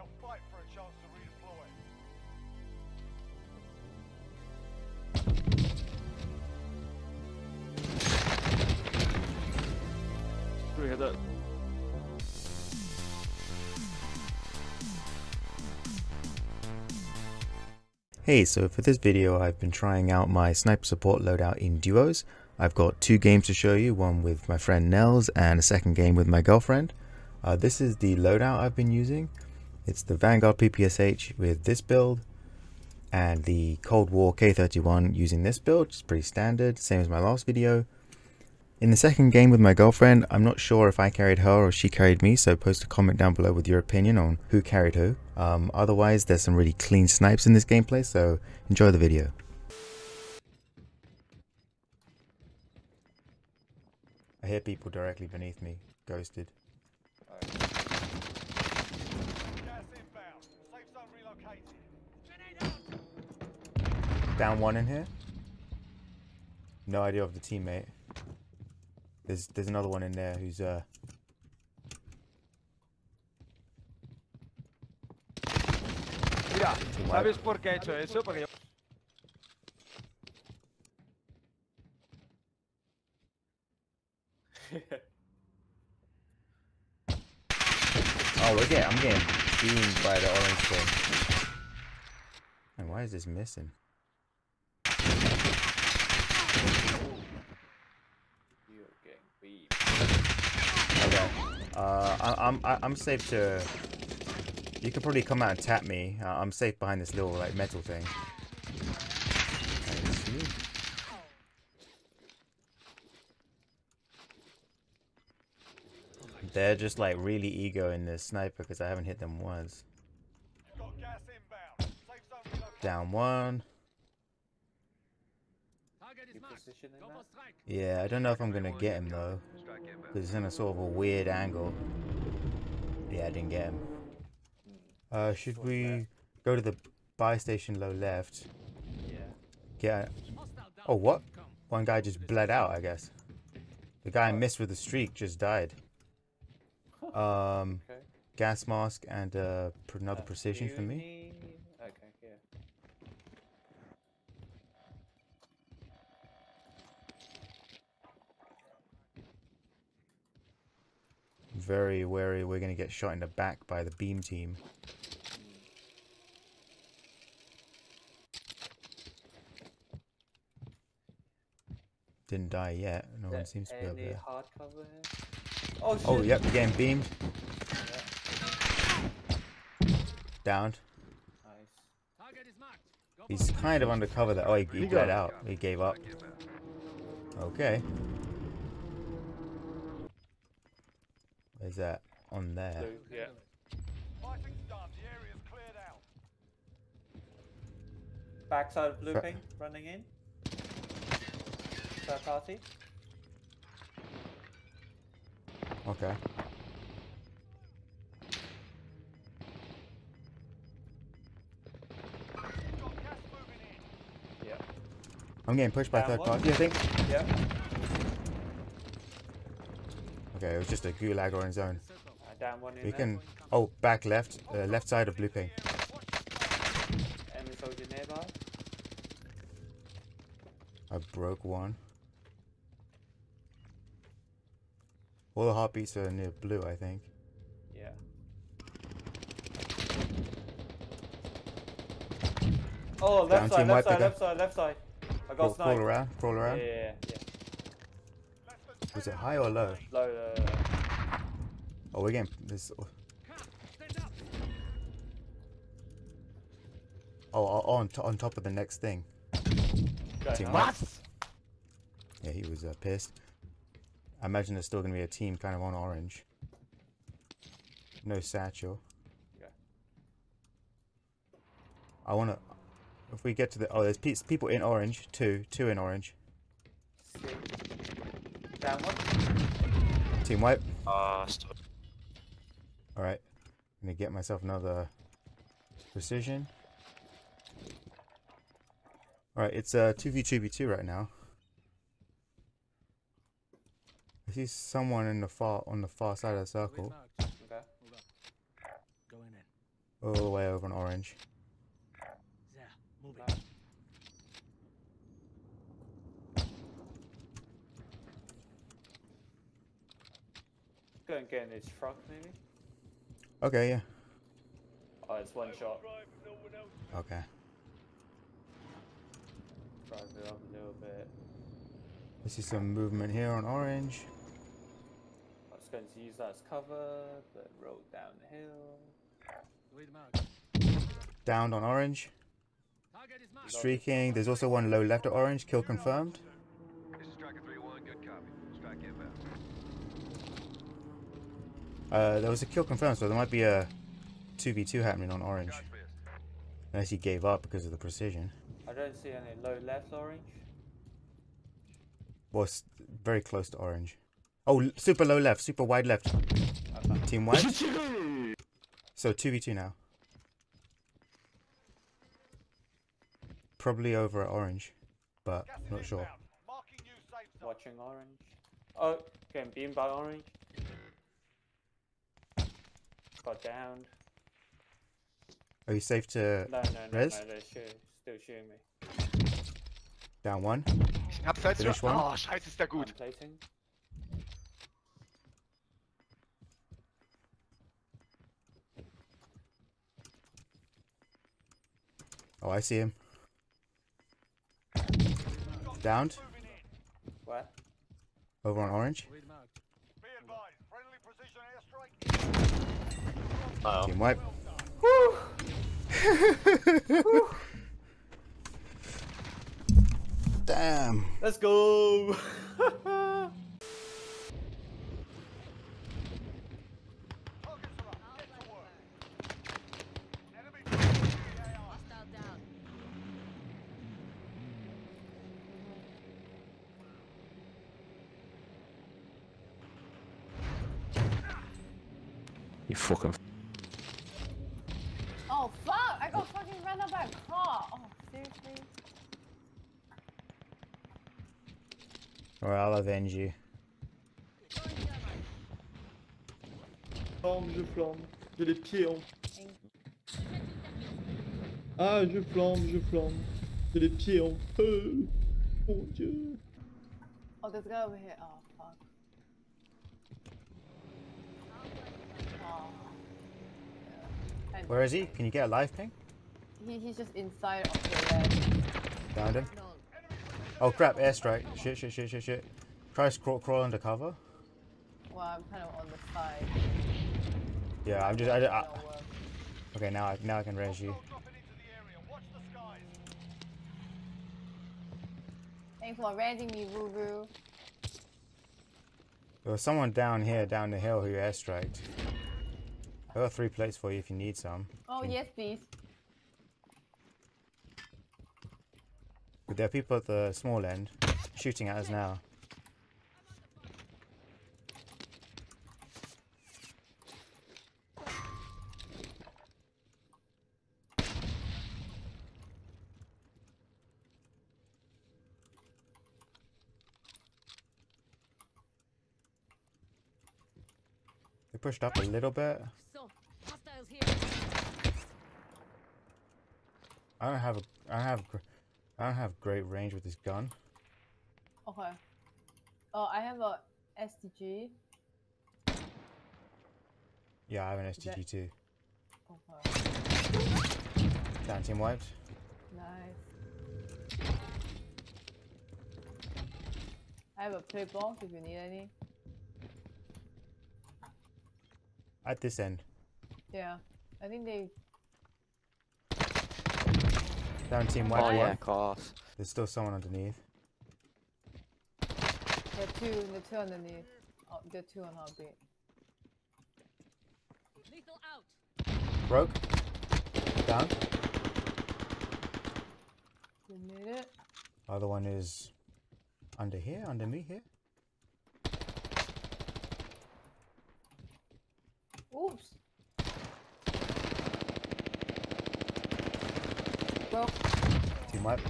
They'll fight for a chance to redeploy. Three headed. Hey, so for this video I've been trying out my sniper support loadout in duos. I've got two games to show you, one with my friend Nelz and a second game with my girlfriend. Uh, this is the loadout I've been using. It's the Vanguard PPSH with this build and the Cold War K31 using this build, which is pretty standard, same as my last video. In the second game with my girlfriend, I'm not sure if I carried her or she carried me, so post a comment down below with your opinion on who carried who. Um, otherwise, there's some really clean snipes in this gameplay, so enjoy the video. I hear people directly beneath me, ghosted. Gas inbound. Safe zone relocated. Down one in here. No idea of the teammate. There's there's another one in there who's uh Mira, ¿sabes por qué he hecho eso? Porque yo... Oh, look at I'm getting beamed by the orange thing. And why is this missing? Okay. Uh, I, I'm I, I'm safe to. You could probably come out and tap me. Uh, I'm safe behind this little like metal thing. They're just like really ego in this sniper because I haven't hit them once. You've got gas inbound. Safe zone relocated. Down one. Yeah, I don't know if I'm gonna get him though. Because it's in a sort of a weird angle. Yeah, I didn't get him. Uh, should we go to the buy station low left? Yeah. Get. Oh, what? One guy just bled out, I guess. The guy I missed with the streak just died. Um, Okay. gas mask and uh, another precision for me. Very wary we're gonna get shot in the back by the beam team. Didn't die yet. No Is one seems to be over any there. hard cover here? Oh, oh shit! Oh, yep, getting beamed. Downed. Nice. He's kind of undercover there. Oh, he, he He bled got- out. He gave up. Okay. That? On there. Blue, yeah. Fighting's done. The cleared out. Backside of blue Fra- ping, running in. Third party. Okay. Got gas moving in. Yeah. I'm getting pushed by Down third one. party, I think. Yeah. Okay, it was just a gulag or in zone. Down We there. can. Oh, back left. Uh, left side of blue ping. Enemy soldier nearby. I broke one. All the heartbeats are near blue, I think. Yeah. Oh, left team side, left side, left side, left side. I got crawl sniped. around, crawl around. yeah, yeah, yeah. Less than Was it high or low? Low, uh, Oh, we're getting this. Oh, oh, on to, on top of the next thing. going Team up. Yeah, he was uh, pissed. I imagine there's still gonna be a team kind of on orange. No satchel. Yeah. I wanna. If we get to the oh, there's pe- people in orange. Two, two in orange. Sick. Down one. Team wipe. Ah, stop. All right. I'm gonna get myself another precision. All right, it's uh two v two v two right now. I see someone in the far on the far side of the circle. Okay. all the way over on orange. Go and get in his truck, maybe. Okay, yeah. Oh, it's one shot. Okay. Drive it up a little bit. I see some movement here on orange. I was going to use that as cover, but rolled down the hill. Downed on orange. Streaking. There's also one low left at orange. Kill confirmed. This is Striker 3-1, good copy. Strike inbound. Uh, there was a kill confirmed, so there might be a 2v2 happening on orange. Unless he gave up because of the precision. I don't see any low left orange. Was very close to orange. Oh, super low left, super wide left. Okay. Team white. So 2v2 now. Probably over at orange, but not sure. inbound. Marking new safe zone. Watching orange. Oh, getting beamed by orange. Got downed. Are you safe to No, no, no, Res? no, they're shoot, still shooting me. down one? Ich hab Zeit Finish one. Oh, scheiße, ist der I'm gut. plating. Oh, I see him. Downed. What? Over on orange. Be advised, friendly precision airstrike. Uh Team white. Well done. Damn. Let's go! Targets are up. Get to work. Enemy AR. Hostile down. You fucking. Oh fuck! I got fucking run over by a car. Oh seriously? Or I'll avenge you. Ah, je flambe, je flambe. J'ai les pieds en. Ah, je flambe, je flambe. J'ai les pieds en feu. Mon dieu. Oh, there's a guy over here. Oh. And Where is he? Can you get a live ping? He, he's just inside of the red. Found him. Oh crap, airstrike. Shit, shit, shit, shit, shit. Try to crawl, crawl under cover. Well, I'm kind of on the side. Yeah, I'm just. I, I, It'll okay, now I now I can raise you. Hostiles dropping into the area. Watch the skies. Thanks for raising me, Woo. There was someone down here, down the hill, who airstriked. I got three plates for you if you need some. Oh yes, please. But there are people at the small end shooting at us now. They pushed up a little bit. So, hostiles here. I don't have a, I have, I don't have great range with this gun. Okay. Oh, I have a STG. Yeah, I have an that- too. Okay. Down team wiped. Nice. I have a play box if you need any. At this end. Yeah. I think they Down team Oh yeah, one. of course. There's still someone underneath. there are two the two underneath. Oh there are two on heartbeat. Lethal out. Broke. Down. You need it? Other one is under here, under me here. Oops. Team wipe.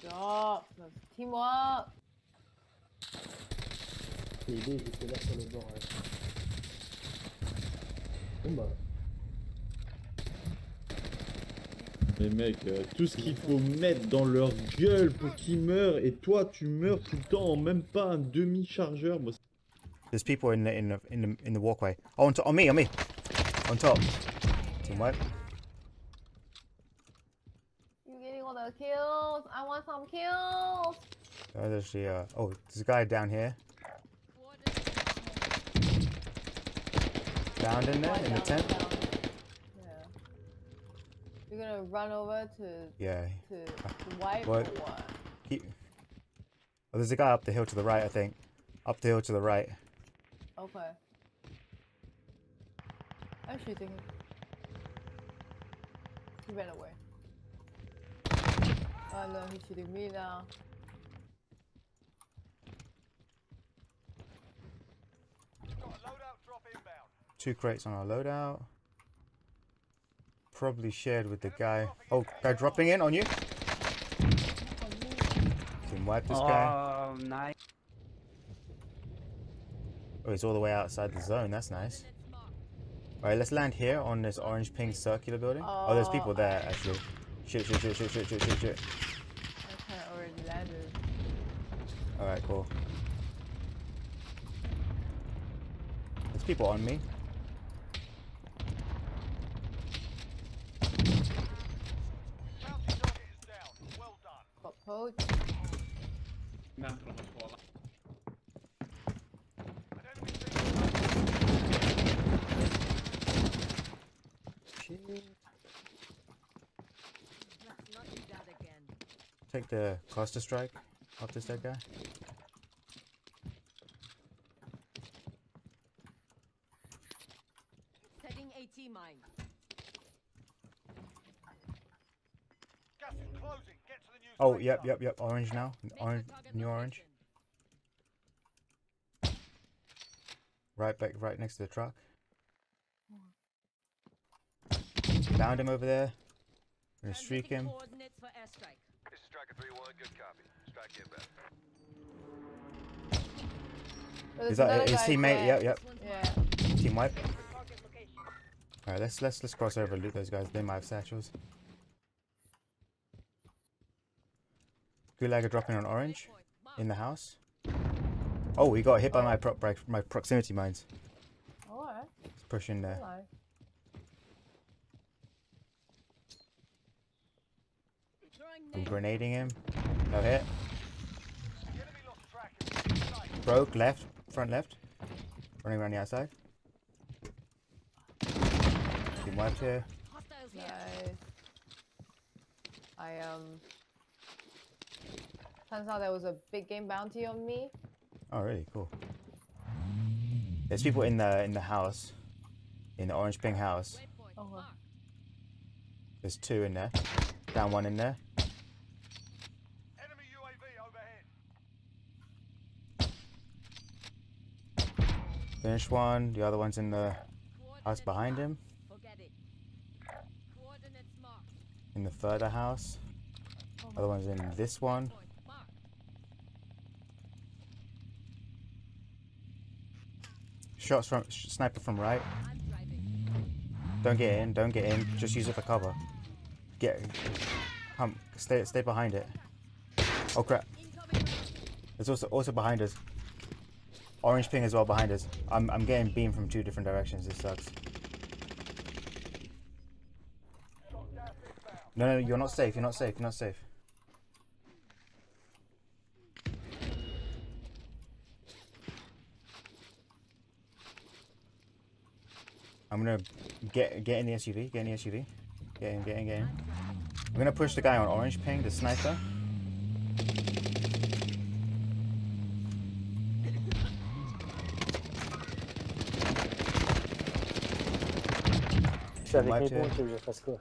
Job. That's Teamwork. J'ai aidé, j'étais là sur le bord. Bon bah. Mais mec, euh, tout ce qu'il faut mettre dans leur gueule pour qu'ils meurent, et toi tu meurs tout le temps en même pas un demi-chargeur. Moi, There's people in the in the in the in the walkway. Oh, on, top, on me, on me, on top. Team wipe. You getting all the kills? I want some kills. Oh, there's the uh, oh, there's a guy down here. Down in there in the tent. Yeah. You're gonna run over to Yeah. to, to wipe What? or what? He, oh, there's a guy up the hill to the right, I think. Up the hill to the right. Okay. I'm shooting. He ran away. Oh no, he's shooting me now. Got a loadout drop inbound. Two crates on our loadout. Probably shared with the guy. Oh, guy dropping in on you. Can wipe this guy. Oh, nice. Oh, he's all the way outside the zone. That's nice. Alright, let's land here on this orange pink circular building. Oh, there's people there oh. actually. Shit, shit, shit, shit, shit, shit, shit, shit. I kinda already landed. Alright, cool. There's people on me. Bounty target is down. Well done. Got poached. An enemy team Take the cluster strike off this dead guy. Setting AT mine. gas is closing. Get to the new Oh, yep, yep, yep. Orange now. Orange, new orange. Right back, right next to the truck. Found him over there. Gonna streak Transmitting him. Coordinates for airstrike. This is Striker 3-1. Good copy. Strike inbound. There's Is that his teammate? there. Yep, yep. Yeah. Team wipe. Alright, let's let's let's cross over and loot those guys. They might have satchels. Gulager dropping on orange in the house. Oh, he got hit by my pro my proximity mines. Alright. Let's push in there. Hello. I'm grenading him. No hit. The enemy lost track of the safe. Broke left, front left. Running around the outside. Team wiped here. Hostiles here. I um. Turns out there was a big game bounty on me. Oh, really? Cool. There's people in the in the house, in the orange pink house. Oh, well. There's two in there. Down one in there. Finished one. The other one's in the house behind him. In the further house. Other one's in this one. Shots from sniper from right. Don't get in. Don't get in. Just use it for cover. Get. Come. Stay. Stay behind it. Oh crap. It's also also behind us. Orange ping as well behind us. I'm I'm getting beamed from two different directions. This sucks. No, no, you're not safe. You're not safe. You're not safe. I'm gonna get get in the SUV. Get in the SUV. Get in. Get in. Get in. I'm gonna push the guy on orange ping, the sniper. Suis avec Ouais, mes que je fasse quoi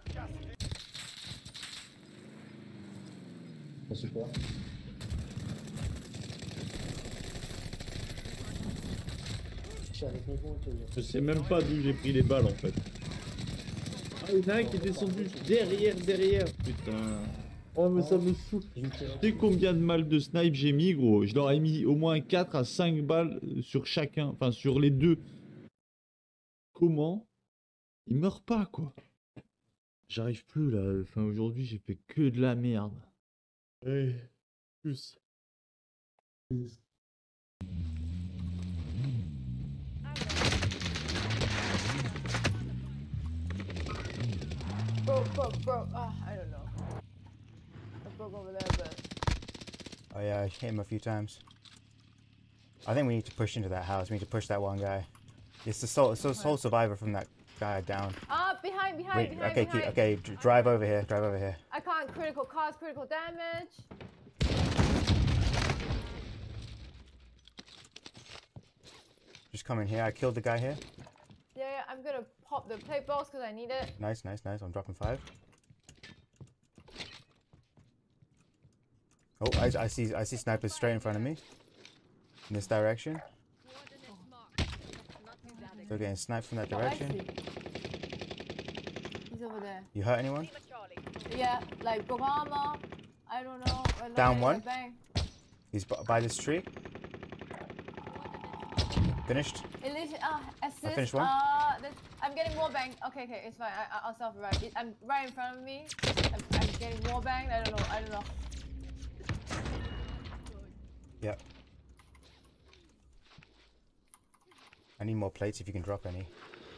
pas. Je suis avec mes que Je sais même pas d'où j'ai pris les balles en fait. Ah, il y en a un qui est descendu derrière, derrière. Putain. Oh, mais ça me saoule. Tu sais combien de balles de snipe j'ai mis, gros? Je leur ai mis au moins 4 à 5 balles sur chacun, enfin sur les deux. Comment Il meurt pas, quoi. J'arrive plus, là. Enfin, aujourd'hui, j'ai fait que de la merde. Ouais, plus. Bro, bro, bro. Ah, I don't know. I broke over there, but Oh yeah, I hit him a few times. I think we need to push into that house. We need to push that one guy. It's the sole, it's the sole survivor from that guy down. ah, behind, behind, Wait, behind, okay, behind. okay, drive over here, drive over here. I can't critical cause critical damage. Just come in here. I killed the guy here. Yeah, yeah, I'm gonna pop the plate box because I need it. Nice, nice, nice. I'm dropping five. Oh, I, I see, I see snipers straight in front of me. In this direction. Coordinates marked. Not too bad. They're getting sniped from that direction. See. He's over there. You hurt anyone? Yeah, like armor. I don't know. I Down one. Bang. He's by this tree. Finished. Elish, uh, assist. finished one. Uh, this, I'm getting more bang. Okay, okay, it's fine. I, I- I'll self revive. It, I'm right in front of me. I'm, I'm getting more banged. I don't know. I don't know. Yep. I need more plates if you can drop any.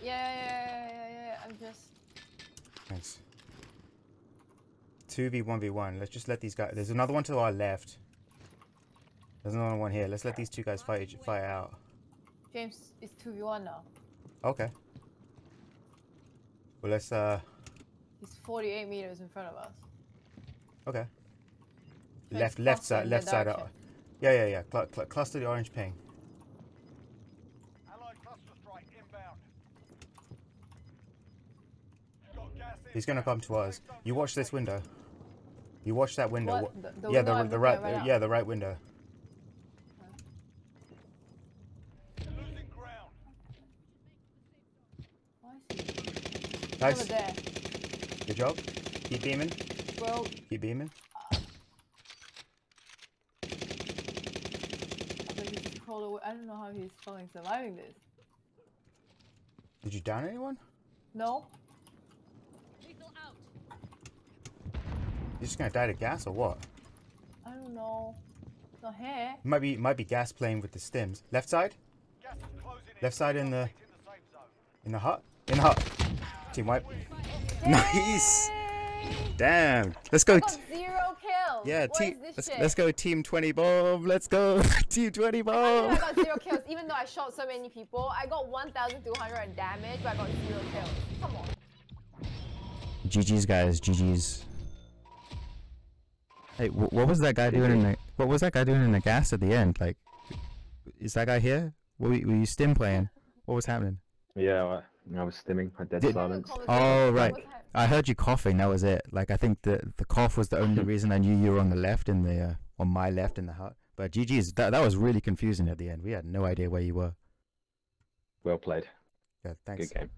Yeah, yeah, yeah, yeah, yeah. yeah. I'm just. Thanks. 2v1v1. Let's just let these guys. There's another one to our left. There's another one here. Let's let these two guys fight each, fight out. James it's 2v1 now. Okay. Well, let's uh. He's 48 meters in front of us. Okay. Left, left side, left side. Uh, direction. yeah, yeah, yeah. Cl cl cluster the orange ping. Allied cluster strike inbound. Got gas He's gonna come to us. You watch this window. You watch that window. What? The- the yeah, window the, the right, right yeah, the right window. Losing ground. Why is he He's Nice. Good job. Keep beaming. Bro, Keep beaming. I bet he just crawled away. I don't know how he's fucking surviving this. Did you down anyone? No? Lethal out. You're just gonna die to gas or what? I don't know. It's not here. Might be might be gas playing with the stims. Left side? Gas is closing in. Left side in the in the safe in the hut? In the hut. Team wipe. Nice. Damn. Let's go. I t- got zero kills. yeah, What team. is this Let's, let's go team 20 bomb. Let's go. team 20 bomb. I got zero kills, even though I shot so many people. I got 1,200 damage, but I got zero kills. Come on. GG's guys, GG's. Hey, wh- what was that guy doing in the what was that guy doing in the gas at the end? Like is that guy here? Were, were you stim playing? What was happening? Yeah, I, I was stimming. I dead Did- silence. Oh right. I heard you coughing, that was it. Like I think the the cough was the only reason I knew you were on the left in the uh, on my left in the hut. But GG's that that was really confusing at the end. We had no idea where you were. Well played. Yeah, thanks. Good game.